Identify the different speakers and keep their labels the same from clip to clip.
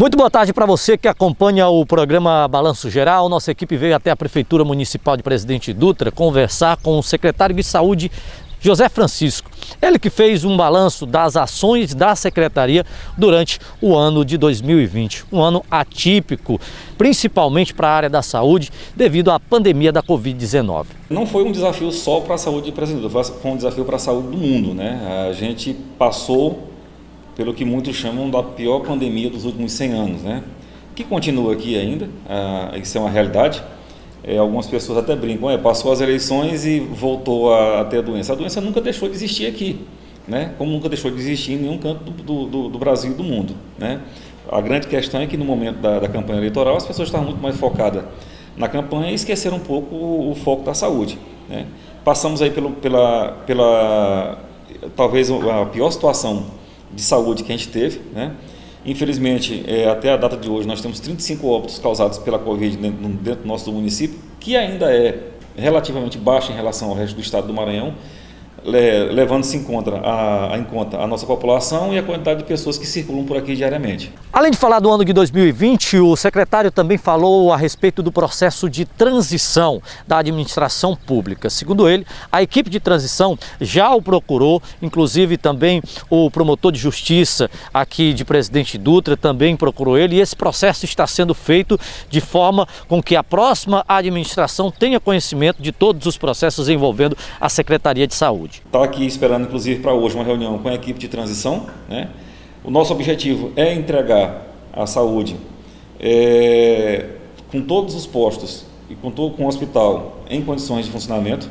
Speaker 1: Muito boa tarde para você que acompanha o programa Balanço Geral. Nossa equipe veio até a Prefeitura Municipal de Presidente Dutra conversar com o secretário de Saúde, José Francisco. Ele que fez um balanço das ações da secretaria durante o ano de 2020, um ano atípico, principalmente para a área da saúde, devido à pandemia da Covid-19.
Speaker 2: Não foi um desafio só para a saúde de Presidente Dutra, foi um desafio para a saúde do mundo, né? A gente passou pelo que muitos chamam da pior pandemia dos últimos 100 anos, né? Que continua aqui ainda, ah, isso é uma realidade. É, algumas pessoas até brincam, é, passou as eleições e voltou a, a, ter a doença. A doença nunca deixou de existir aqui, né? Como nunca deixou de existir em nenhum canto do, do, do Brasil e do mundo, né? A grande questão é que no momento da, da campanha eleitoral as pessoas estavam muito mais focadas na campanha e esqueceram um pouco o, o foco da saúde, né? Passamos aí pelo, pela, pela talvez a pior situação de saúde que a gente teve. Né? Infelizmente, é, até a data de hoje, nós temos 35 óbitos causados pela Covid dentro, dentro do nosso município, que ainda é relativamente baixo em relação ao resto do estado do Maranhão levando-se em em conta a nossa população e a quantidade de pessoas que circulam por aqui diariamente.
Speaker 1: Além de falar do ano de 2020, o secretário também falou a respeito do processo de transição da administração pública. Segundo ele, a equipe de transição já o procurou, inclusive também o promotor de justiça aqui de Presidente Dutra também procurou ele e esse processo está sendo feito de forma com que a próxima administração tenha conhecimento de todos os processos envolvendo a Secretaria de Saúde saúde.
Speaker 2: Está aqui esperando, inclusive, para hoje uma reunião com a equipe de transição. Né? O nosso objetivo é entregar a saúde é, com todos os postos e com, todo, com o hospital em condições de funcionamento.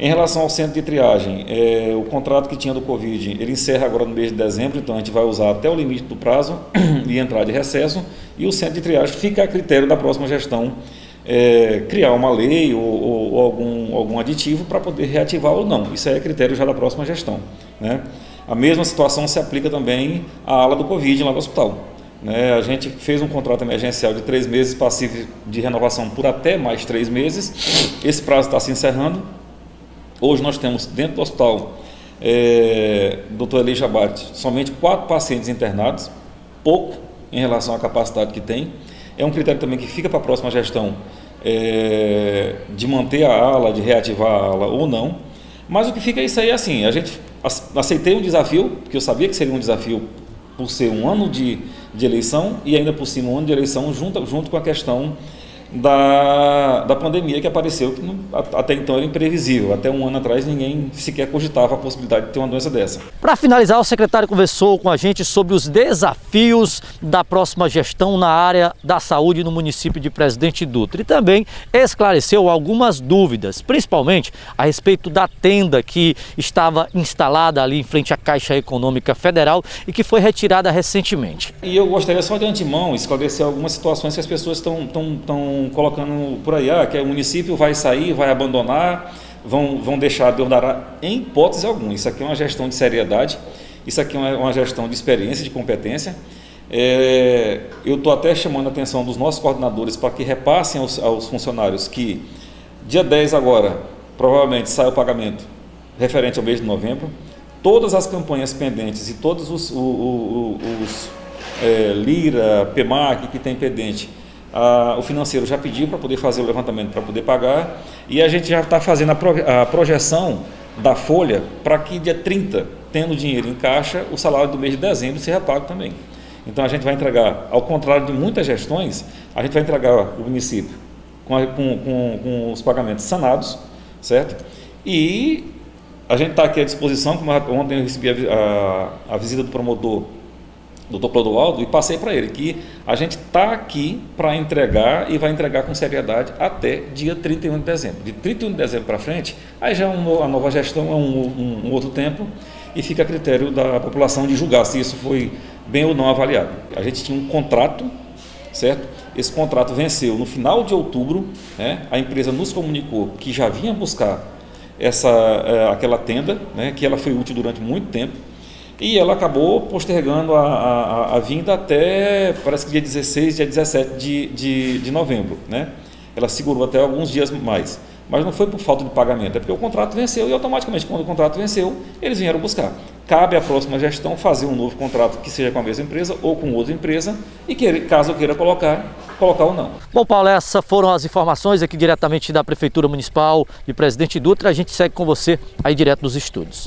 Speaker 2: Em relação ao centro de triagem, é, o contrato que tinha do Covid, ele encerra agora no mês de dezembro, então a gente vai usar até o limite do prazo e entrar de recesso, e o centro de triagem fica a critério da próxima gestão é, criar uma lei ou, ou, algum, algum aditivo para poder reativar ou não. Isso é critério já da próxima gestão. Né? A mesma situação se aplica também à ala do Covid lá do hospital. Né? A gente fez um contrato emergencial de três meses, passivo de renovação por até mais três meses. Esse prazo está se encerrando. Hoje nós temos dentro do hospital, é, doutor Eli somente quatro pacientes internados, pouco em relação à capacidade que tem. É um critério também que fica para a próxima gestão é, de manter a ala, de reativar a ala ou não. Mas o que fica é isso aí assim, a gente aceitei um desafio, porque eu sabia que seria um desafio por ser um ano de, de eleição e ainda por cima um ano de eleição junto, junto com a questão da, da pandemia que apareceu, que não, até então era imprevisível. Até um ano atrás ninguém sequer cogitava a possibilidade de ter uma doença dessa.
Speaker 1: Para finalizar, o secretário conversou com a gente sobre os desafios da próxima gestão na área da saúde no município de Presidente Dutra e também esclareceu algumas dúvidas, principalmente a respeito da tenda que estava instalada ali em frente à Caixa Econômica Federal e que foi retirada recentemente.
Speaker 2: E eu gostaria só de antemão esclarecer algumas situações que as pessoas estão, colocando por aí, ah, que o município vai sair, vai abandonar, vão, vão deixar de ordenar, em hipótese alguma. Isso aqui é uma gestão de seriedade, isso aqui é uma, gestão de experiência, de competência. É, eu estou até chamando a atenção dos nossos coordenadores para que repassem aos, aos, funcionários que dia 10 agora, provavelmente sai o pagamento referente ao mês de novembro, todas as campanhas pendentes e todos os, os, os é, Lira, PEMAC que tem pendente, ah, o financeiro já pediu para poder fazer o levantamento, para poder pagar, e a gente já está fazendo a, pro, a, projeção da folha para que dia 30, tendo dinheiro em caixa, o salário do mês de dezembro seja pago também. Então a gente vai entregar, ao contrário de muitas gestões, a gente vai entregar o município com, a, com, com, com os pagamentos sanados, certo? E a gente está aqui à disposição, como ontem eu recebi a, a, a visita do promotor doutor Clodoaldo e passei para ele que a gente está aqui para entregar e vai entregar com seriedade até dia 31 de dezembro. De 31 de dezembro para frente, aí já é a nova gestão é um, um, um, outro tempo e fica a critério da população de julgar se isso foi bem ou não avaliado. A gente tinha um contrato, certo? Esse contrato venceu no final de outubro, né? a empresa nos comunicou que já vinha buscar essa, é, aquela tenda, né? que ela foi útil durante muito tempo, e ela acabou postergando a, a, a, vinda até, parece que dia 16, dia 17 de, de, de novembro. Né? Ela segurou até alguns dias mais. Mas não foi por falta de pagamento, é porque o contrato venceu e automaticamente, quando o contrato venceu, eles vieram buscar. cabe à próxima gestão fazer um novo contrato que seja com a mesma empresa ou com outra empresa e que, caso queira colocar, colocar ou não.
Speaker 1: Bom, Paulo, essas foram as informações aqui diretamente da Prefeitura Municipal de Presidente Dutra. A gente segue com você aí direto dos estúdios.